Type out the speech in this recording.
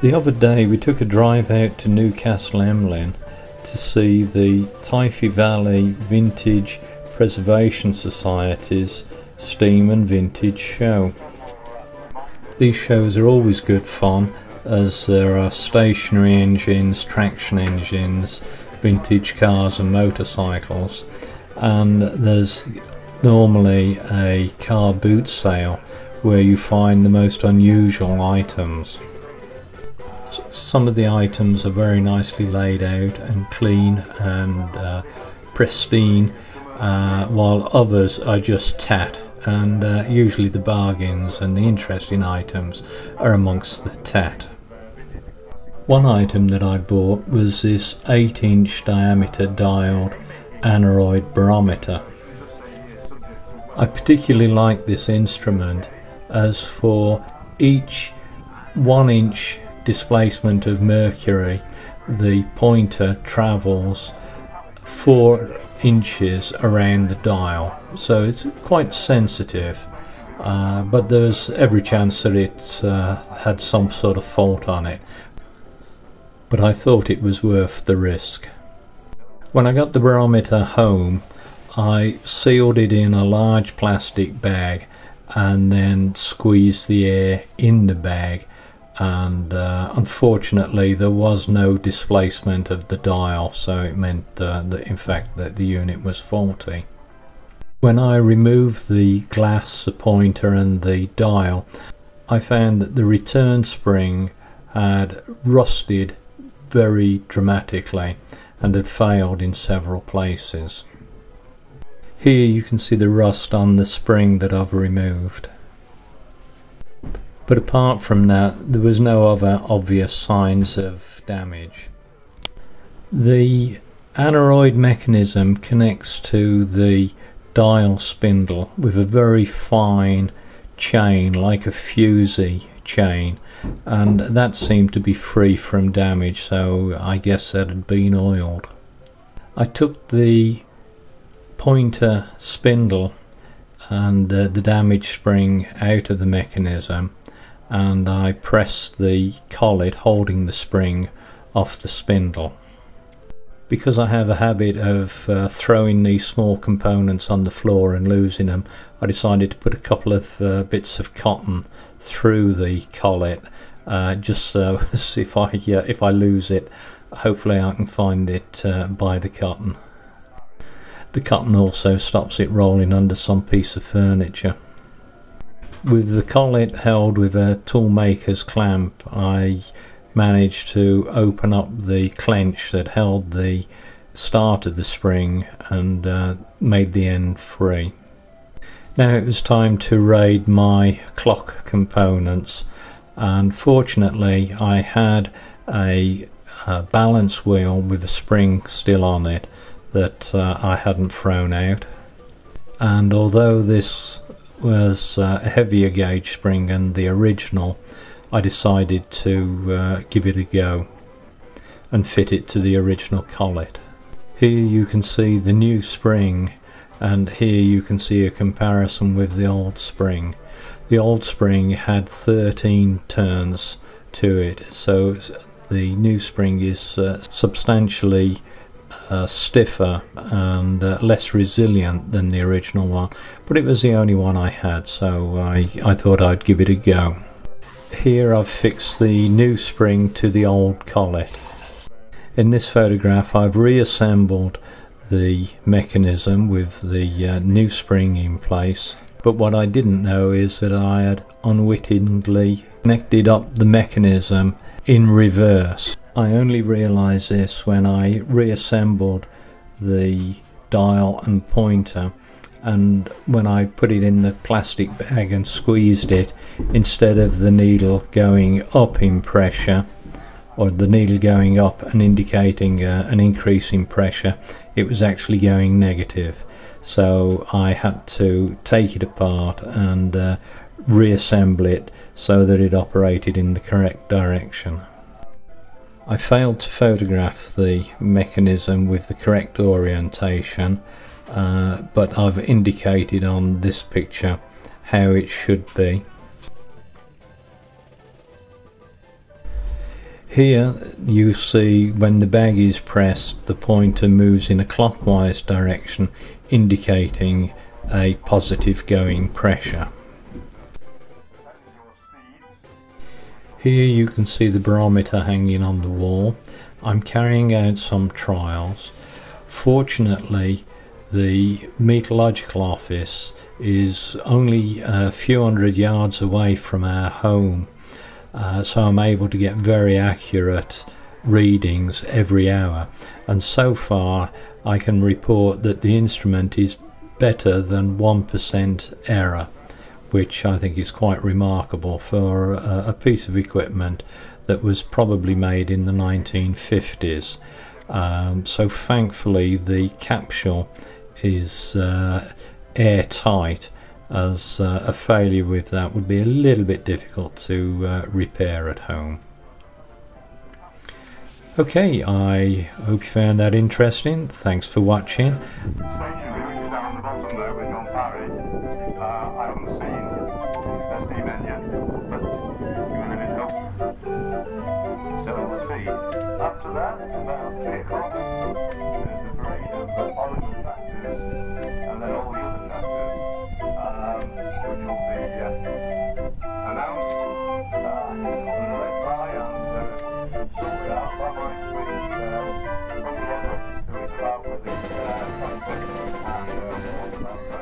The other day we took a drive out to Newcastle Emlyn to see the Teifi Valley Vintage Preservation Society's Steam and Vintage show. These shows are always good fun as there are stationary engines, traction engines, vintage cars and motorcycles and there's normally a car boot sale where you find the most unusual items. Some of the items are very nicely laid out and clean and uh, pristine, uh, while others are just tat. And uh, usually the bargains and the interesting items are amongst the tat. One item that I bought was this 8 inch diameter dialed aneroid barometer. I particularly like this instrument as for each one inch displacement of mercury the pointer travels four inches around the dial. So it's quite sensitive uh, but there's every chance that it uh, had some sort of fault on it. But I thought it was worth the risk. When I got the barometer home I sealed it in a large plastic bag and then squeezed the air in the bag and uh, unfortunately there was no displacement of the dial so it meant uh, that in fact that the unit was faulty. When I removed the glass, the pointer and the dial I found that the return spring had rusted very dramatically and had failed in several places. Here you can see the rust on the spring that I've removed. But apart from that, there was no other obvious signs of damage. The aneroid mechanism connects to the dial spindle with a very fine chain, like a fusee chain, and that seemed to be free from damage, so I guess that had been oiled. I took the pointer spindle and uh, the damaged spring out of the mechanism and I press the collet holding the spring off the spindle. Because I have a habit of uh, throwing these small components on the floor and losing them, I decided to put a couple of uh, bits of cotton through the collet uh, just so if I uh, if I lose it, hopefully I can find it uh, by the cotton. The cotton also stops it rolling under some piece of furniture. With the collet held with a toolmaker's clamp, I managed to open up the clench that held the start of the spring and uh, made the end free. Now it was time to raid my clock components and fortunately I had a, a balance wheel with a spring still on it that uh, I hadn't thrown out and although this was uh, a heavier gauge spring than the original, I decided to uh, give it a go and fit it to the original collet. Here you can see the new spring and here you can see a comparison with the old spring. The old spring had 13 turns to it so the new spring is uh, substantially uh, stiffer and uh, less resilient than the original one, but it was the only one I had, so I, I thought I'd give it a go. Here I've fixed the new spring to the old collet. In this photograph I've reassembled the mechanism with the uh, new spring in place, but what I didn't know is that I had unwittingly connected up the mechanism in reverse. I only realised this when I reassembled the dial and pointer and when I put it in the plastic bag and squeezed it instead of the needle going up in pressure or the needle going up and indicating uh, an increase in pressure it was actually going negative so I had to take it apart and uh, reassemble it so that it operated in the correct direction. I failed to photograph the mechanism with the correct orientation uh, but I've indicated on this picture how it should be. Here you see when the bag is pressed the pointer moves in a clockwise direction indicating a positive going pressure. Here you can see the barometer hanging on the wall. I'm carrying out some trials. Fortunately the meteorological office is only a few hundred yards away from our home uh, so I'm able to get very accurate readings every hour and so far I can report that the instrument is better than 1% error which I think is quite remarkable for a, a piece of equipment that was probably made in the 1950s um, so thankfully the capsule is uh, airtight as uh, a failure with that would be a little bit difficult to uh, repair at home. Okay, I hope you found that interesting. Thanks for watching. After that, it's about 3 o'clock. There's a parade of the origin factors, and then all the other factors, um, which will be uh, announced uh, on the red fly and uh, sorted out by my friend, uh, who is about with the uh, and uh, all about.